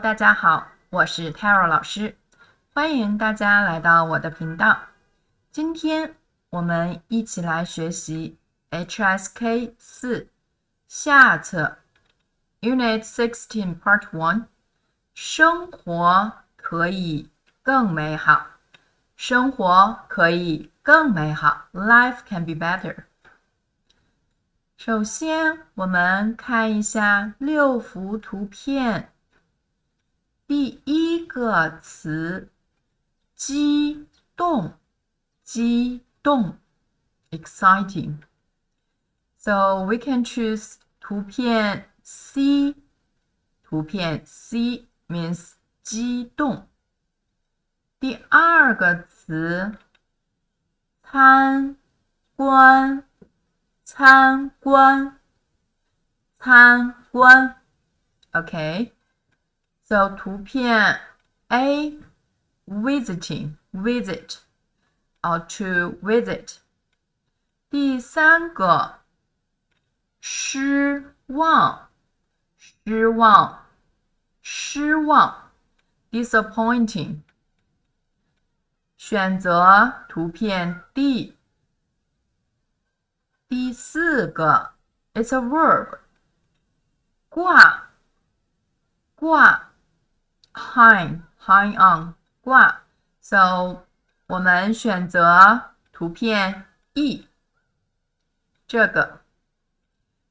大家好，我是 Tara 老师，欢迎大家来到我的频道。今天我们一起来学习 HSK 四下册 Unit Sixteen Part One。生活可以更美好，生活可以更美好，Life can be better。首先，我们看一下六幅图片。第一个词，激动，激动，exciting。So we can choose 图片 C。图片 C means 激动。第二个词，参观，参观，参观。OK。So 图片 A visiting visit or to visit。第三个失望失望失望 disappointing。选择图片 D。第四个 it's a verb 挂挂。 Hang hang on 挂，so 我们选择图片 E 这个。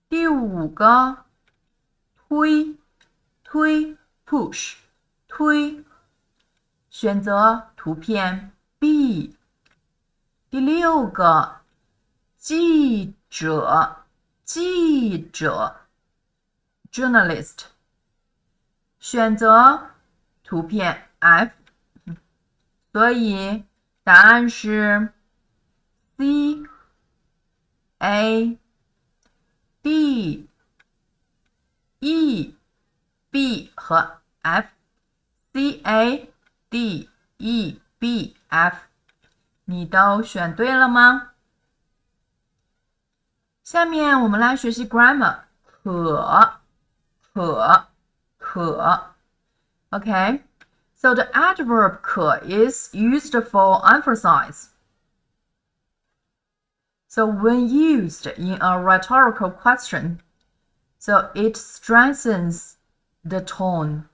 第五个推推 push 推，选择图片 B。第六个记者记者 journalist 选择。图片 F，所以答案是 C A D E B 和 F，C A D E B F，你都选对了吗？下面我们来学习 grammar，可可可。Okay, so the adverb 可 is used for emphasize. So when used in a rhetorical question, so it strengthens the tone.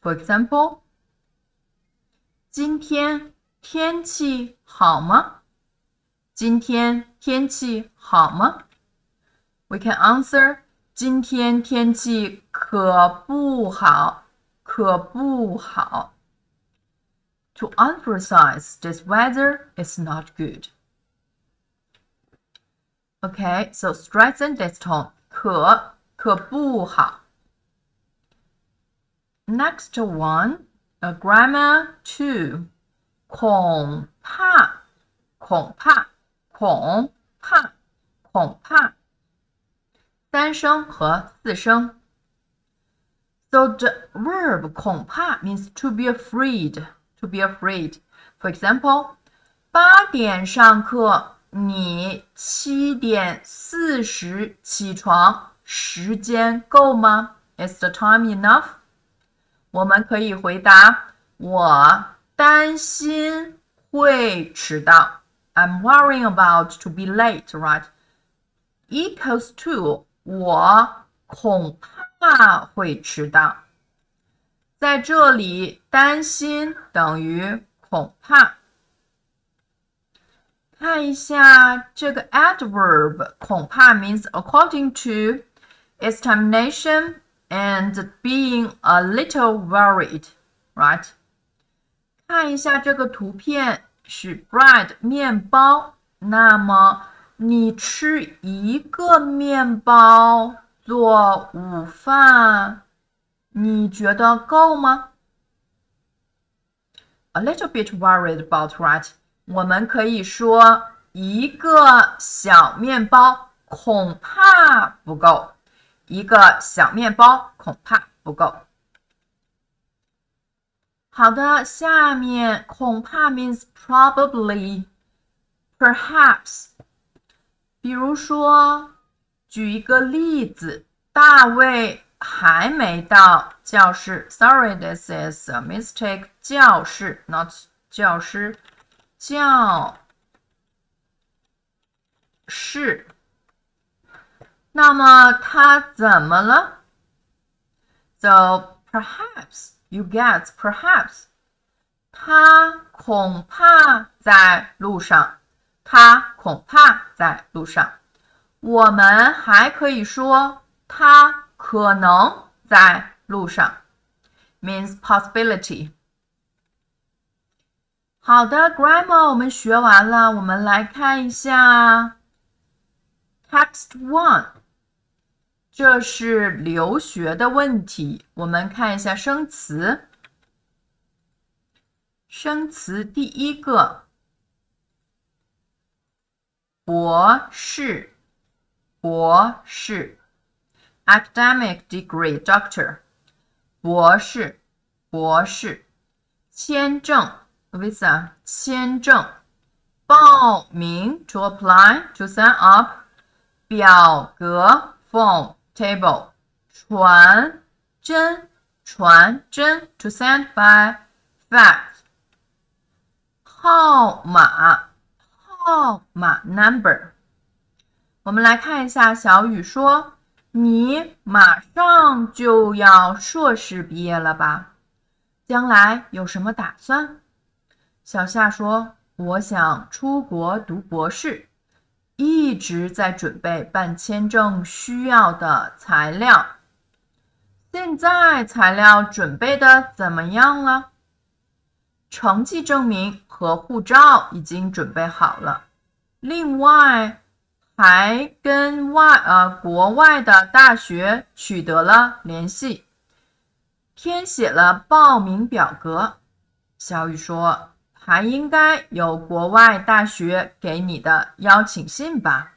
For example, 今天天气好吗？今天天气好吗？We can answer 今天天气可不好，可不好。To emphasize this weather is not good. Okay, so strengthen this tone. 可可不好。Next one, a grammar two. 恐怕，恐怕，恐怕，恐怕。 三声和四声。So the verb 恐怕 means to be afraid, to be afraid. For example, 八点上课，你七点四十起床，时间够吗？Is the time enough? 我们可以回答：我担心会迟到。I'm worrying about to be late, right? Equals to 我恐怕会迟到。在这里，担心等于恐怕。看一下这个 adverb，恐怕 means according to estimation and being a little worried，right？看一下这个图片是 bread 面包，那么。 你吃一个面包做午饭，你觉得够吗？A little bit worried about right？我们可以说一个小面包恐怕不够，一个小面包恐怕不够。好的，下面恐怕 means probably，perhaps。比如说，举一个例子，大卫 还没到教室。Sorry，this is a mistake。教室，not 教师，教室。那么他怎么了？So perhaps you get perhaps，他恐怕在路上。 他恐怕在路上。我们还可以说他可能在路上，means possibility。好的，grammar 我们学完了，我们来看一下 text one。这是留学的问题，我们看一下生词。生词第一个，博士，博士，academic degree，doctor，博士，博士，签证，visa，签证，报名，to apply，to sign up，表格，form。table 传真传真 to send by fax 号码 号码 number 我们来看一下小雨说你马上就要硕士毕业了吧？将来有什么打算？小夏说我想出国读博士一直在准备办签证需要的材料，现在材料准备的怎么样了？成绩证明和护照已经准备好了，另外还跟外呃国外的大学取得了联系，填写了报名表格。小雨说。还应该有国外大学给你的邀请信吧？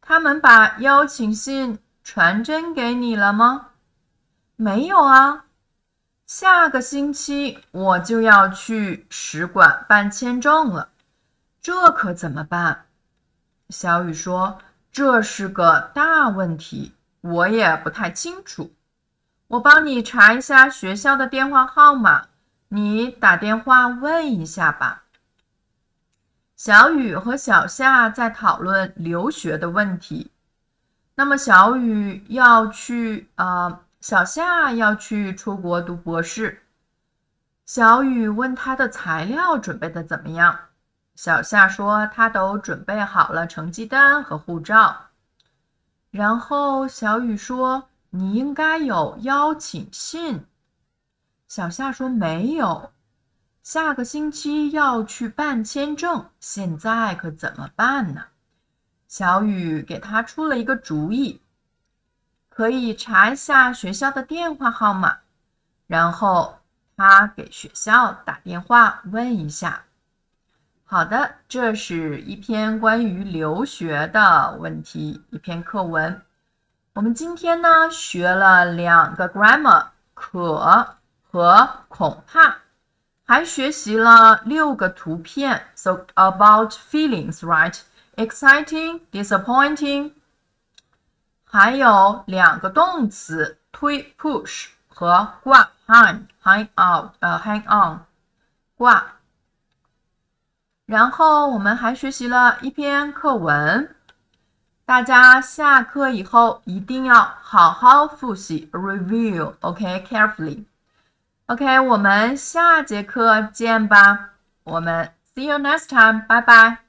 他们把邀请信传真给你了吗？没有啊。下个星期我就要去使馆办签证了，这可怎么办？小雨说：“这是个大问题，我也不太清楚。我帮你查一下学校的电话号码。”你打电话问一下吧。小雨和小夏在讨论留学的问题。那么小雨要去啊，小夏要去出国读博士。小雨问他的材料准备的怎么样？小夏说他都准备好了成绩单和护照。然后小雨说你应该有邀请信。小夏说：“没有，下个星期要去办签证，现在可怎么办呢？”小雨给他出了一个主意，可以查一下学校的电话号码，然后他给学校打电话问一下。好的，这是一篇关于留学的问题，一篇课文。我们今天呢学了两个 grammar，可。和恐怕，还学习了六个图片。So about feelings, right? Exciting, disappointing。还有两个动词，推 push 和挂 hang hang out 呃 hang on 挂。然后我们还学习了一篇课文。大家下课以后一定要好好复习，review, OK, carefully。OK，我们下节课见吧。我们 see you next time，拜拜。